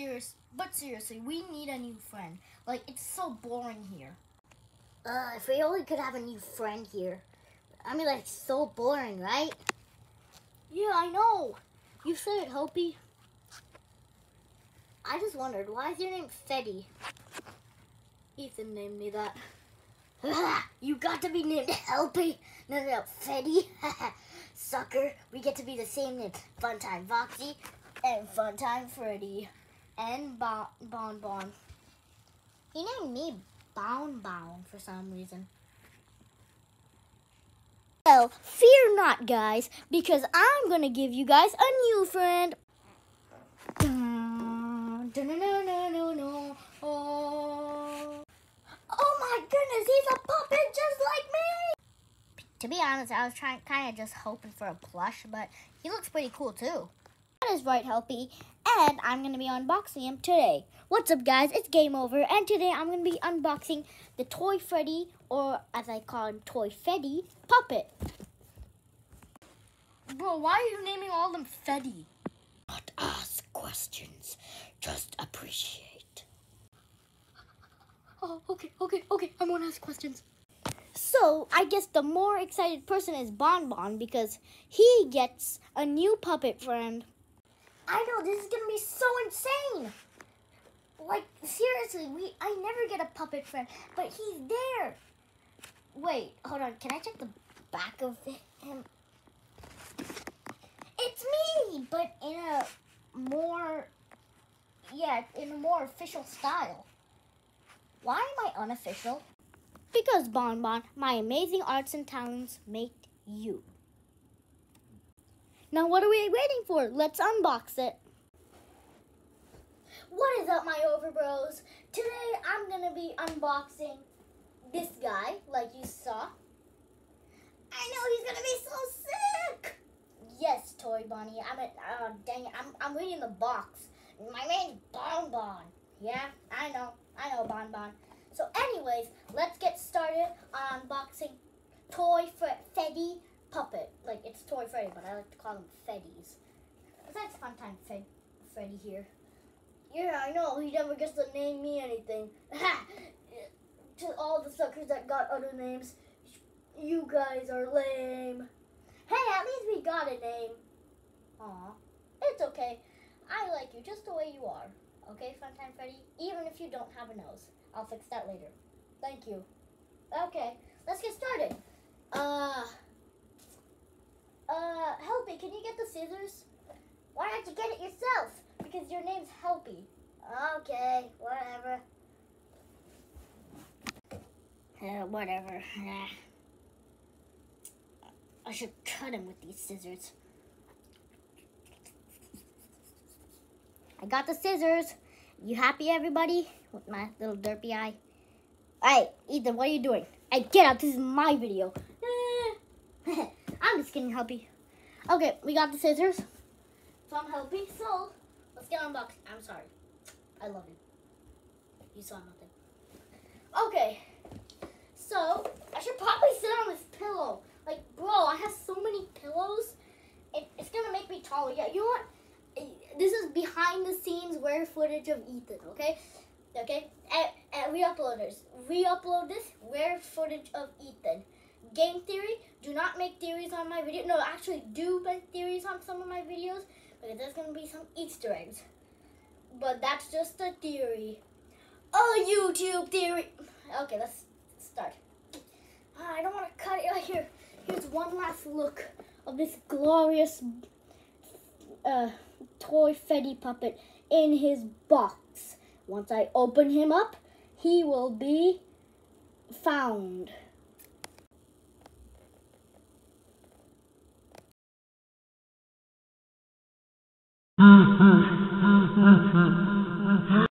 serious, but seriously, we need a new friend. Like it's so boring here. Uh, if we only could have a new friend here. I mean, like, so boring, right? Yeah, I know. You said it, Hopi. I just wondered, why is your name Feddy? Ethan named me that. you got to be named Helpy. No, no, Feddy. Sucker. We get to be the same name. Funtime Foxy and Funtime Freddy. And Bon Bon. He named me Bon Bon for some reason. Well, fear not, guys, because I'm going to give you guys a new friend. Oh my goodness, he's a puppet just like me! To be honest, I was trying, kind of just hoping for a plush, but he looks pretty cool too. That is right, Helpy. And I'm going to be unboxing him today. What's up, guys? It's Game Over. And today I'm going to be unboxing the Toy Freddy, or as I call him, Toy Feddy, puppet. Bro, why are you naming all them Freddy? Not ask questions, just appreciate. Oh, okay, okay, okay. I won't ask questions. So, I guess the more excited person is Bon Bon because he gets a new puppet friend. I know this is gonna be so insane. Like seriously, we I never get a puppet friend, but he's there. Wait, hold on. Can I check the back of him? It's me, but in a more yeah, in a more official style. Why am I unofficial? Because Bon Bon, my amazing arts and talents make you. Now, what are we waiting for? Let's unbox it. What is up, my overbros? Today, I'm going to be unboxing this guy, like you saw. I know he's going to be so sick! Yes, Toy Bonnie. I'm at, uh, dang it, I'm, I'm reading the box. My name's Bon Bon. Yeah, I know. I know, Bon Bon. So anyways, let's get started on unboxing Toy Freddy puppet. Like it's Toy Freddy, but I like to call them Feddies. That's fun time, Freddy here. Yeah, I know. He never gets to name me anything. to all the suckers that got other names, you guys are lame. Hey, at least we got a name. Aw, it's okay. I like you just the way you are. Okay, Funtime Freddy? Even if you don't have a nose. I'll fix that later. Thank you. Okay, let's get started. Uh, uh, Helpy, can you get the scissors? Why don't you get it yourself? Because your name's Helpy. Okay, whatever. Uh, whatever. I should cut him with these scissors. I got the scissors. You happy, everybody? With my little derpy eye. Hey, Ethan, what are you doing? Hey, get out. This is my video. I'm just kidding, Helpy. Okay, we got the scissors So I'm Helpy. So, let's get unboxed. I'm sorry. I love you. You saw nothing. Okay. So, I should probably sit on this pillow. Like, bro, I have so many pillows. It, it's to make me taller. Yeah, you know what? this is behind the scenes rare footage of Ethan, okay? Okay? And, and re-uploaders, re-upload this rare footage of Ethan. Game theory, do not make theories on my video. No, actually do make theories on some of my videos because there's going to be some Easter eggs. But that's just a theory. A YouTube theory. Okay, let's start. Ah, I don't want to cut it right here. Here's one last look of this glorious uh, toy Freddy puppet in his box. Once I open him up, he will be found.